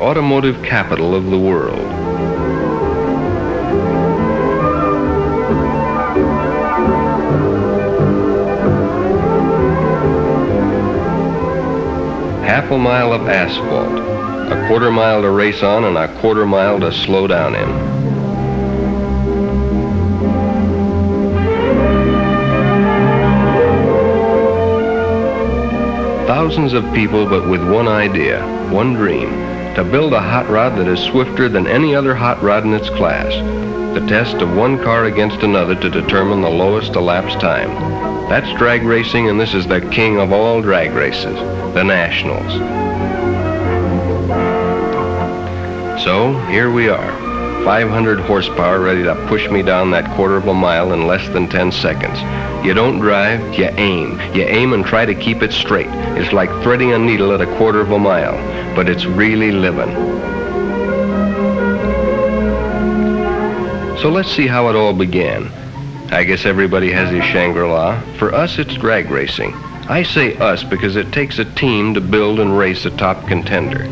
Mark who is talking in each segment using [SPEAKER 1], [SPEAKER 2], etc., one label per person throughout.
[SPEAKER 1] Automotive capital of the world. Half a mile of asphalt, a quarter mile to race on, and a quarter mile to slow down in. Thousands of people, but with one idea, one dream, to build a hot rod that is swifter than any other hot rod in its class. The test of one car against another to determine the lowest elapsed time. That's drag racing, and this is the king of all drag races, the Nationals. So, here we are, 500 horsepower ready to push me down that quarter of a mile in less than 10 seconds. You don't drive, you aim. You aim and try to keep it straight. It's like threading a needle at a quarter of a mile, but it's really living. So let's see how it all began. I guess everybody has his Shangri-La. For us, it's drag racing. I say us because it takes a team to build and race a top contender.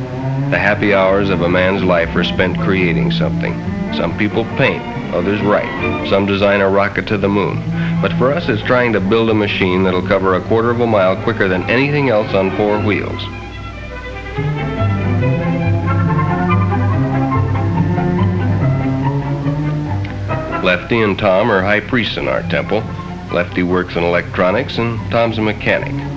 [SPEAKER 1] The happy hours of a man's life are spent creating something. Some people paint, others write. Some design a rocket to the moon. But for us, it's trying to build a machine that'll cover a quarter of a mile quicker than anything else on four wheels. Lefty and Tom are high priests in our temple. Lefty works in electronics and Tom's a mechanic.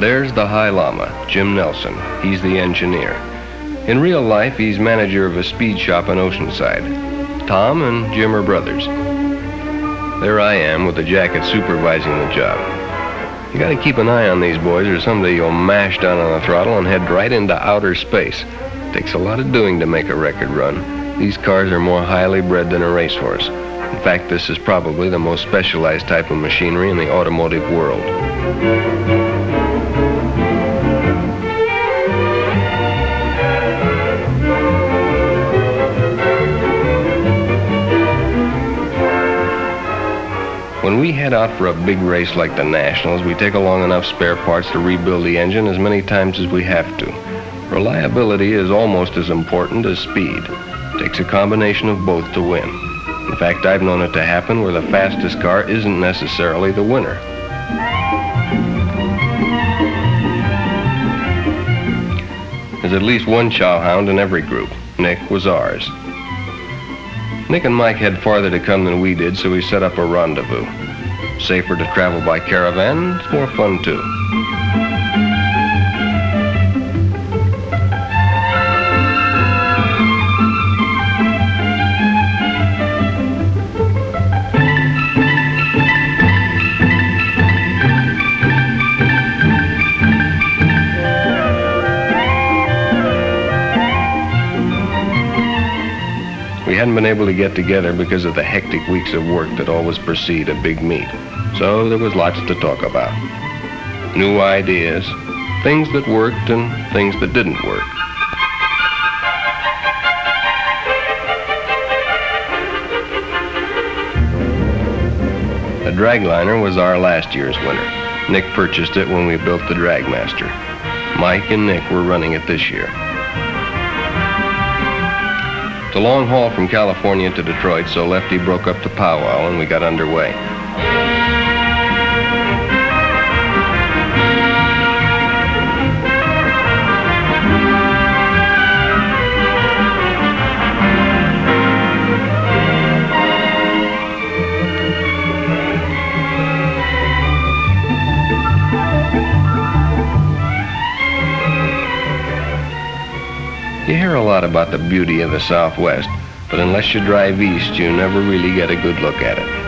[SPEAKER 1] There's the High Lama, Jim Nelson. He's the engineer. In real life, he's manager of a speed shop in Oceanside. Tom and Jim are brothers. There I am with the jacket supervising the job. You gotta keep an eye on these boys or someday you'll mash down on the throttle and head right into outer space. Takes a lot of doing to make a record run. These cars are more highly bred than a racehorse. In fact, this is probably the most specialized type of machinery in the automotive world. We head out for a big race like the Nationals, we take along enough spare parts to rebuild the engine as many times as we have to. Reliability is almost as important as speed. It takes a combination of both to win. In fact, I've known it to happen where the fastest car isn't necessarily the winner. There's at least one chowhound in every group. Nick was ours. Nick and Mike had farther to come than we did, so we set up a rendezvous. Safer to travel by caravan, it's more fun too. Been able to get together because of the hectic weeks of work that always precede a big meet. So there was lots to talk about. New ideas, things that worked and things that didn't work. The Dragliner was our last year's winner. Nick purchased it when we built the Dragmaster. Mike and Nick were running it this year. It's a long haul from California to Detroit, so Lefty broke up the powwow and we got underway. About the beauty of the Southwest, but unless you drive east, you never really get a good look at it.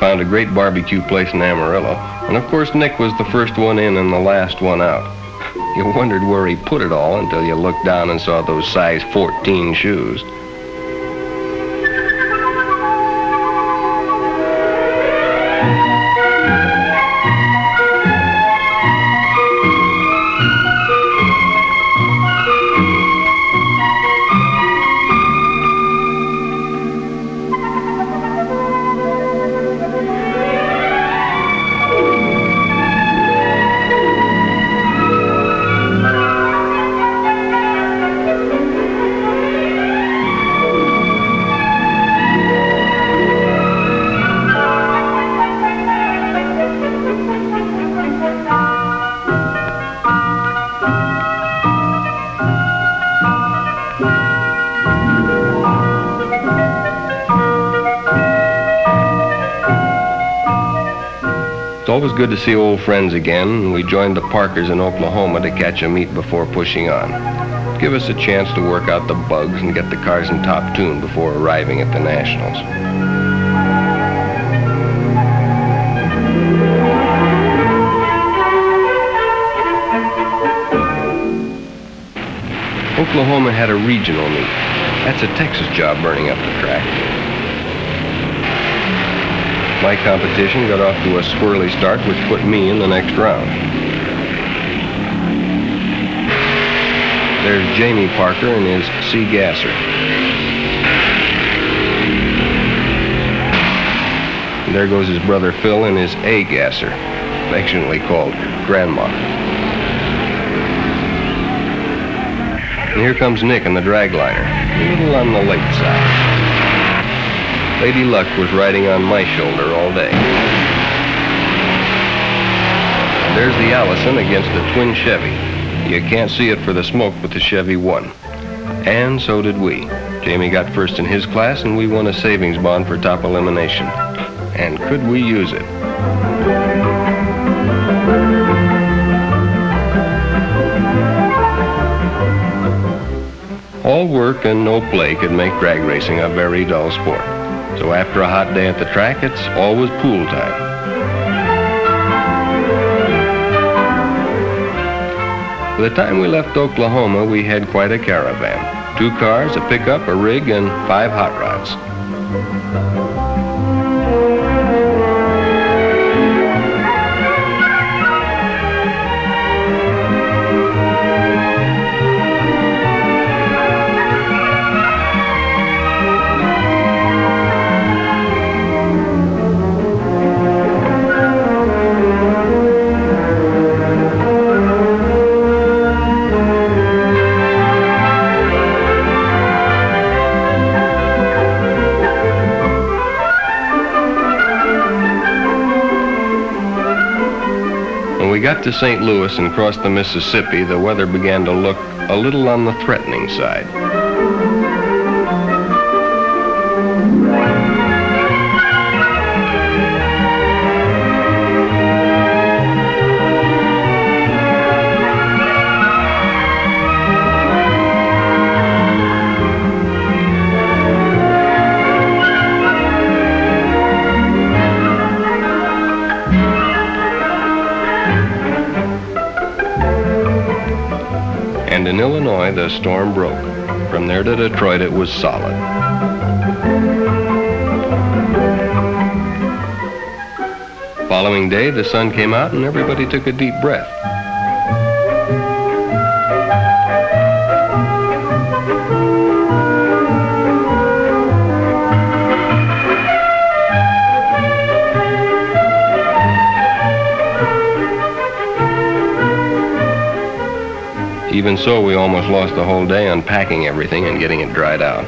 [SPEAKER 1] Found a great barbecue place in Amarillo, and of course Nick was the first one in and the last one out. You wondered where he put it all until you looked down and saw those size 14 shoes. Always good to see old friends again. We joined the Parkers in Oklahoma to catch a meet before pushing on. Give us a chance to work out the bugs and get the cars in top tune before arriving at the Nationals. Oklahoma had a regional meet. That's a Texas job burning up the track. My competition got off to a squirrely start, which put me in the next round. There's Jamie Parker and his C. Gasser. And there goes his brother Phil and his A. Gasser, affectionately called Grandma. And here comes Nick in the dragliner, a little on the late side. Lady Luck was riding on my shoulder all day. And there's the Allison against the twin Chevy. You can't see it for the smoke, but the Chevy won. And so did we. Jamie got first in his class, and we won a savings bond for top elimination. And could we use it? All work and no play could make drag racing a very dull sport. So after a hot day at the track, it's always pool time. By the time we left Oklahoma, we had quite a caravan. Two cars, a pickup, a rig, and five hot rods. To St. Louis and crossed the Mississippi, the weather began to look a little on the threatening side. Storm broke. From there to Detroit, it was solid. Following day, the sun came out and everybody took a deep breath. Even so, we almost lost the whole day unpacking everything and getting it dried out.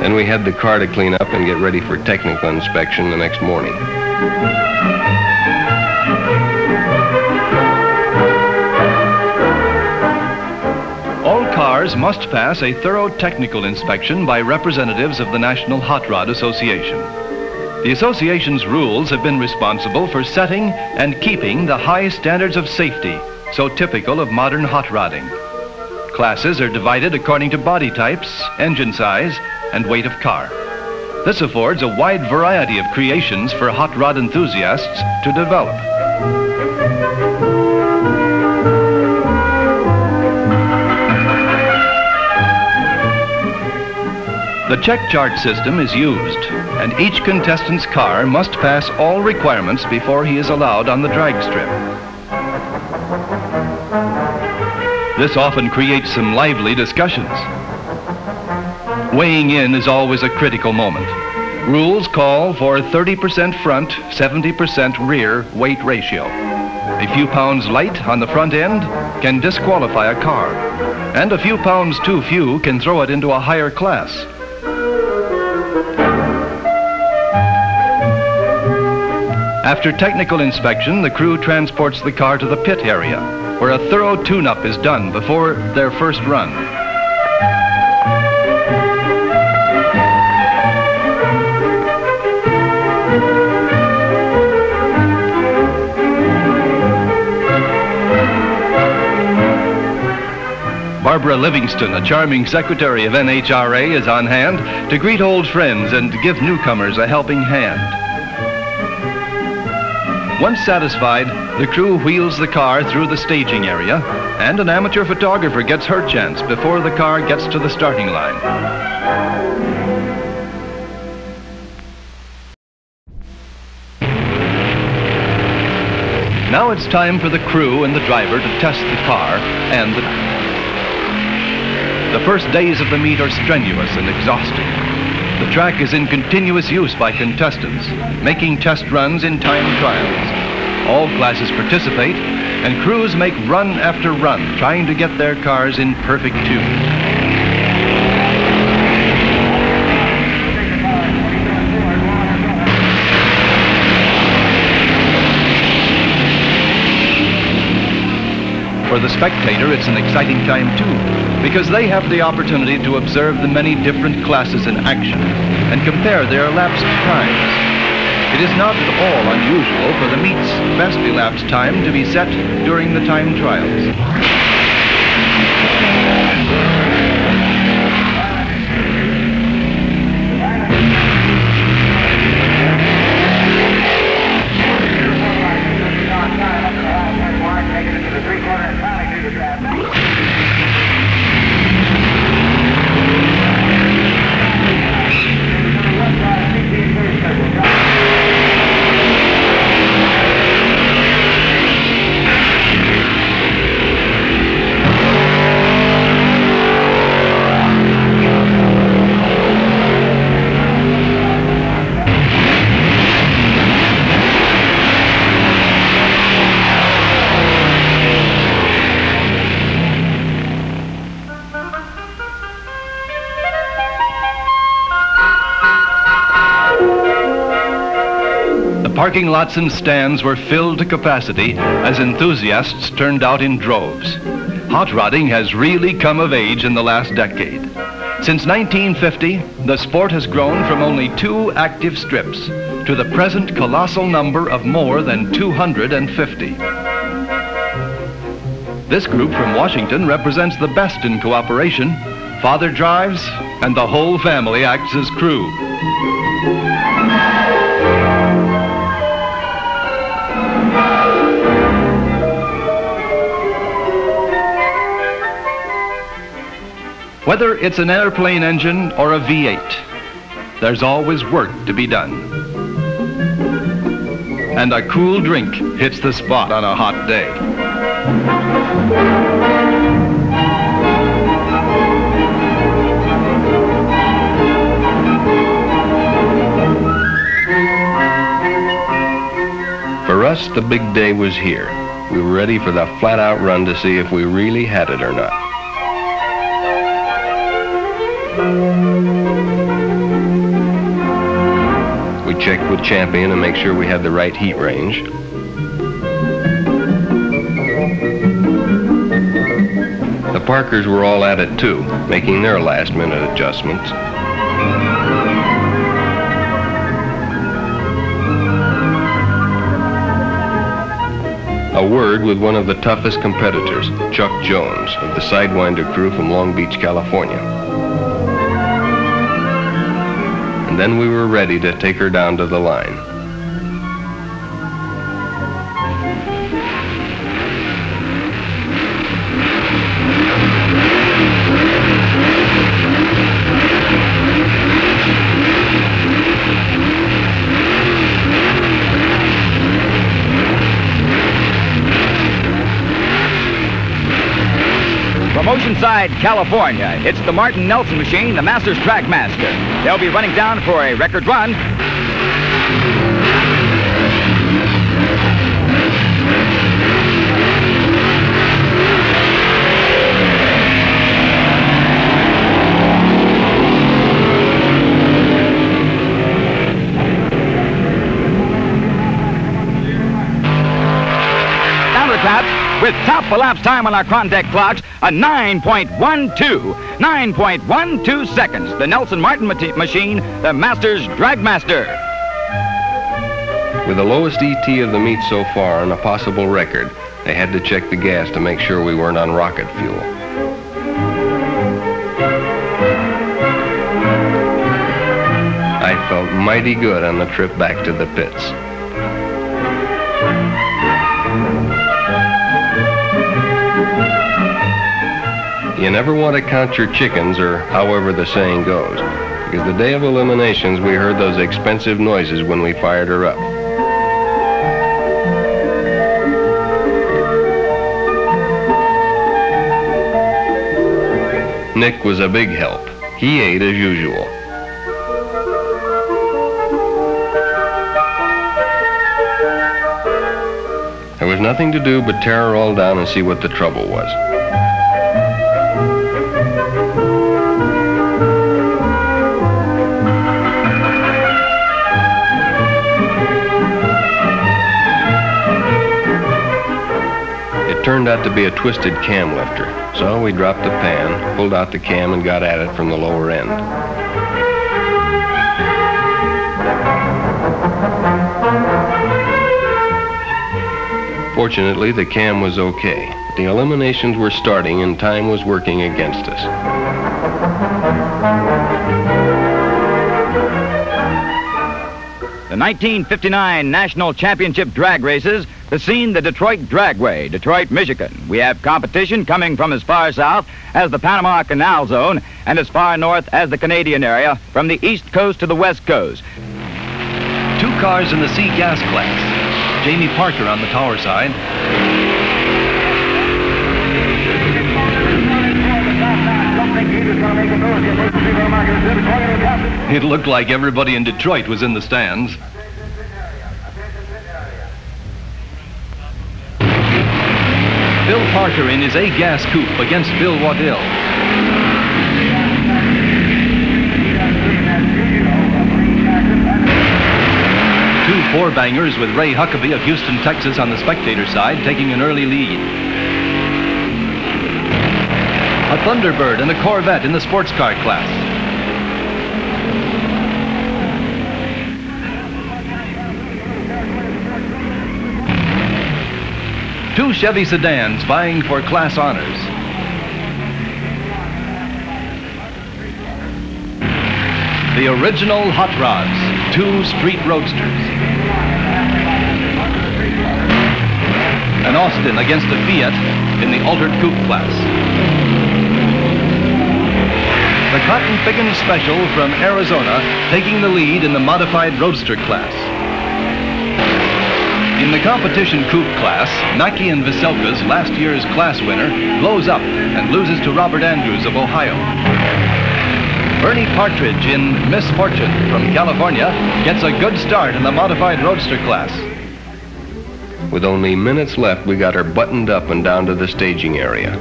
[SPEAKER 1] Then we had the car to clean up and get ready for technical inspection the next morning.
[SPEAKER 2] All cars must pass a thorough technical inspection by representatives of the National Hot Rod Association. The association's rules have been responsible for setting and keeping the high standards of safety so typical of modern hot rodding. Classes are divided according to body types, engine size, and weight of car. This affords a wide variety of creations for hot rod enthusiasts to develop. The check chart system is used, and each contestant's car must pass all requirements before he is allowed on the drag strip. This often creates some lively discussions. Weighing in is always a critical moment. Rules call for 30% front, 70% rear weight ratio. A few pounds light on the front end can disqualify a car, and a few pounds too few can throw it into a higher class. After technical inspection, the crew transports the car to the pit area, where a thorough tune-up is done before their first run. Barbara Livingston, a charming secretary of NHRA, is on hand to greet old friends and give newcomers a helping hand. Once satisfied, the crew wheels the car through the staging area, and an amateur photographer gets her chance before the car gets to the starting line. Now it's time for the crew and the driver to test the car and the... The first days of the meet are strenuous and exhausting. The track is in continuous use by contestants, making test runs in time trials. All classes participate, and crews make run after run, trying to get their cars in perfect tune. For the spectator, it's an exciting time too, because they have the opportunity to observe the many different classes in action and compare their elapsed times. It is not at all unusual for the meet's best elapsed time to be set during the time trials. Parking lots and stands were filled to capacity as enthusiasts turned out in droves. Hot rodding has really come of age in the last decade. Since 1950, the sport has grown from only two active strips to the present colossal number of more than 250. This group from Washington represents the best in cooperation. Father drives, and the whole family acts as crew. Whether it's an airplane engine or a V8, there's always work to be done. And a cool drink hits the spot on a hot day.
[SPEAKER 1] For us, the big day was here. We were ready for the flat-out run to see if we really had it or not. We checked with Champion to make sure we had the right heat range. The Parkers were all at it too, making their last minute adjustments. a word with one of the toughest competitors, Chuck Jones, of the Sidewinder crew from Long Beach, California. And then we were ready to take her down to the line.
[SPEAKER 3] Oceanside, California, it's the Martin Nelson machine, the Masters Dragmaster. They'll be running down for a record run. Down the with top elapsed time on our Chrondek clocks, a 9.12. 9.12 seconds. The Nelson Martin ma- machine, the Masters Dragmaster.
[SPEAKER 1] With the lowest ET of the meet so far and a possible record, they had to check the gas to make sure we weren't on rocket fuel. I felt mighty good on the trip back to the pits. You never want to count your chickens, or however the saying goes, because the day of eliminations we heard those expensive noises when we fired her up. Nick was a big help. He ate as usual. There was nothing to do but tear her all down and see what the trouble was. Out to be a twisted cam lifter, so we dropped the pan, pulled out the cam, and got at it from the lower end. Fortunately, the cam was okay. The eliminations were starting and time was working against us.
[SPEAKER 3] The 1959 National Championship drag races, the scene the Detroit Dragway, Detroit, Michigan. We have competition coming from as far south as the Panama Canal Zone and as far north as the Canadian area, from the east coast to the west coast.
[SPEAKER 2] Two cars in the C gas class. Jamie Parker on the tower side. It looked like everybody in Detroit was in the stands. Bill Parker in his A-gas coupe against Bill Waddell. Two four-bangers with Ray Huckabee of Houston, Texas on the spectator side taking an early lead. A Thunderbird and a Corvette in the sports car class. Two Chevy sedans vying for class honors. The original Hot Rods, two street roadsters. An Austin against a Fiat in the altered coupe class. The Cotton Pickens Special from Arizona taking the lead in the modified roadster class. In the competition coupe class, Naki and Veselka's last year's class winner blows up and loses to Robert Andrews of Ohio. Bernie Partridge in Misfortune from California gets a good start in the modified roadster class.
[SPEAKER 1] With only minutes left, we got her buttoned up and down to the staging area.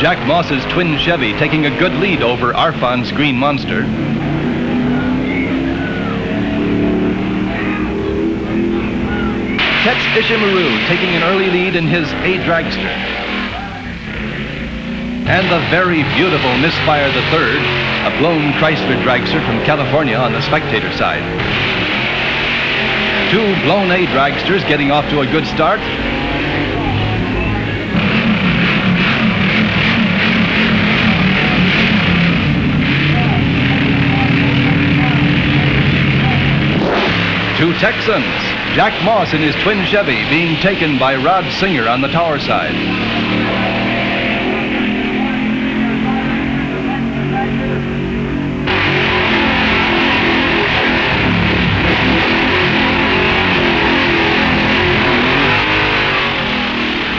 [SPEAKER 2] Jack Moss's twin Chevy taking a good lead over Arfons' Green Monster. Tets Ishimaru taking an early lead in his A dragster. And the very beautiful Misfire the Third, a blown Chrysler dragster from California on the spectator side. Two blown A dragsters getting off to a good start. Two Texans, Jack Moss in his twin Chevy being taken by Rod Singer on the tower side.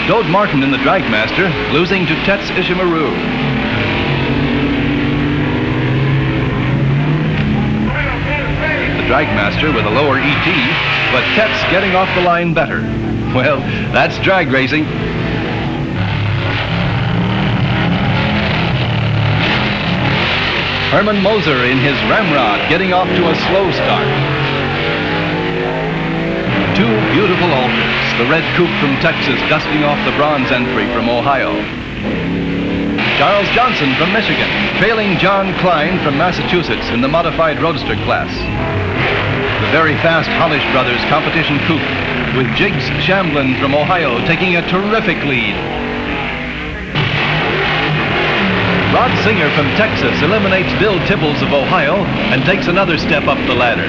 [SPEAKER 2] Dode Martin in the Dragmaster, losing to Tets Ishimaru. Dragmaster with a lower ET, but Tets getting off the line better. Well, that's drag racing. Herman Moser in his Ramrod getting off to a slow start. Two beautiful alters. The red coupe from Texas dusting off the bronze entry from Ohio. Charles Johnson from Michigan, trailing John Klein from Massachusetts in the modified roadster class. The very fast Hollish Brothers competition coupe with Jiggs Shamblin from Ohio taking a terrific lead. Rod Singer from Texas eliminates Bill Tibbles of Ohio and takes another step up the ladder.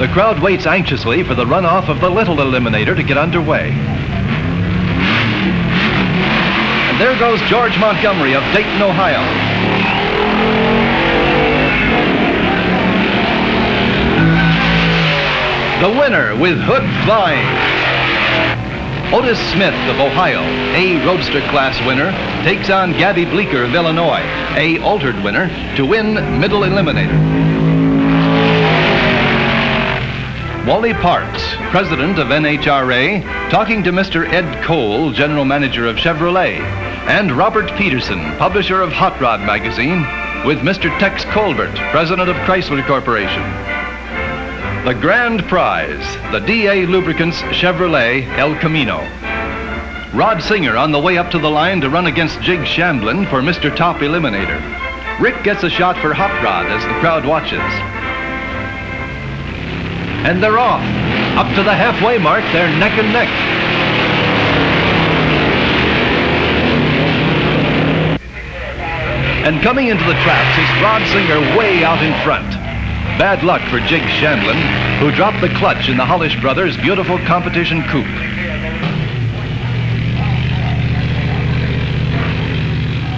[SPEAKER 2] The crowd waits anxiously for the runoff of the Little Eliminator to get underway. And there goes George Montgomery of Dayton, Ohio. The winner with hood flying. Otis Smith of Ohio, a roadster class winner, takes on Gabby Bleeker of Illinois, a altered winner, to win middle eliminator. Wally Parks, president of NHRA, talking to Mr. Ed Cole, general manager of Chevrolet, and Robert Petersen, publisher of Hot Rod magazine, with Mr. Tex Colbert, president of Chrysler Corporation. The grand prize, the DA Lubricants Chevrolet El Camino. Rod Singer on the way up to the line to run against Jig Shamblin for Mr. Top Eliminator. Rick gets a shot for Hot Rod as the crowd watches. And they're off. Up to the halfway mark, they're neck and neck. And coming into the traps is Rod Singer way out in front. Bad luck for Jig Shamblin, who dropped the clutch in the Hollish Brothers' beautiful competition coupe.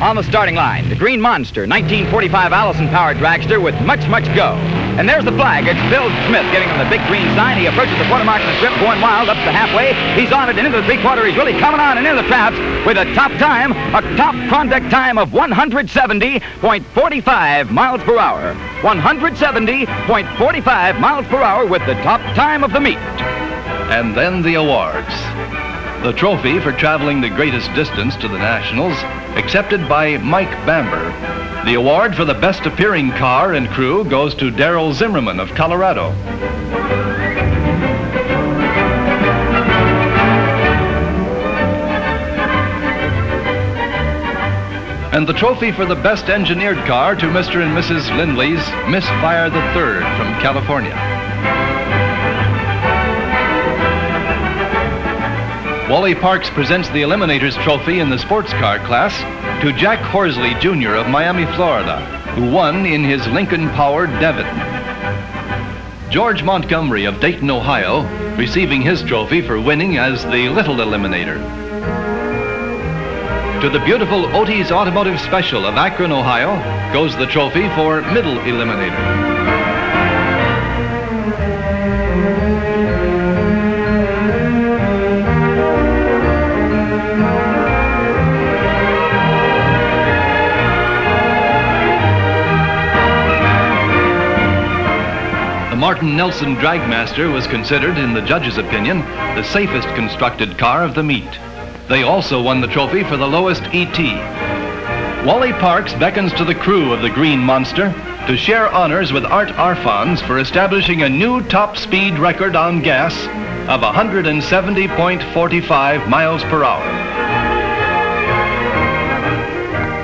[SPEAKER 3] On the starting line, the Green Monster, 1945 Allison-powered dragster with much, much go. And there's the flag. It's Bill Smith getting on the big green sign. He approaches the quarter mark of the strip, going wild up to halfway. He's on it and into the three-quarter. He's really coming on and into the traps with a top time, a top conduct time of 170.45 miles per hour. 170.45 miles per hour with the top time of the meet.
[SPEAKER 2] And then the awards. The trophy for traveling the greatest distance to the Nationals, accepted by Mike Bamber. The award for the best appearing car and crew goes to Daryl Zimmerman of Colorado. And the trophy for the best engineered car to Mr. and Mrs. Lindley's Misfire III from California. Wally Parks presents the Eliminators Trophy in the sports car class to Jack Horsley Jr. of Miami, Florida, who won in his Lincoln-powered Devin. George Montgomery of Dayton, Ohio, receiving his trophy for winning as the Little Eliminator. To the beautiful Otis Automotive Special of Akron, Ohio, goes the trophy for Middle Eliminator. Martin Nelson Dragmaster was considered, in the judge's opinion, the safest constructed car of the meet. They also won the trophy for the lowest ET. Wally Parks beckons to the crew of the Green Monster to share honors with Art Arfons for establishing a new top speed record on gas of 170.45 miles per hour.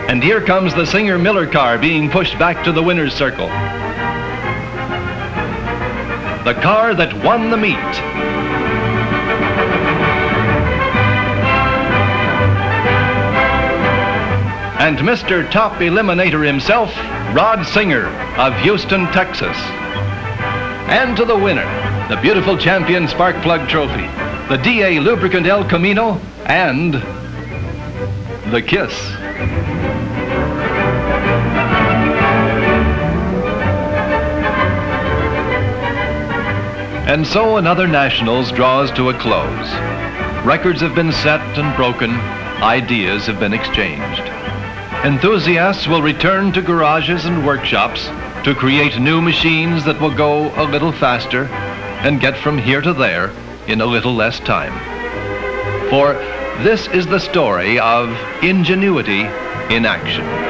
[SPEAKER 2] And here comes the Singer Miller car being pushed back to the winner's circle. The car that won the meet. And Mr. Top Eliminator himself, Rod Singer of Houston, Texas. And to the winner, the beautiful champion spark plug trophy, the DA lubricant El Camino, and the kiss. And so another Nationals draws to a close. Records have been set and broken, ideas have been exchanged. Enthusiasts will return to garages and workshops to create new machines that will go a little faster and get from here to there in a little less time. For this is the story of ingenuity in action.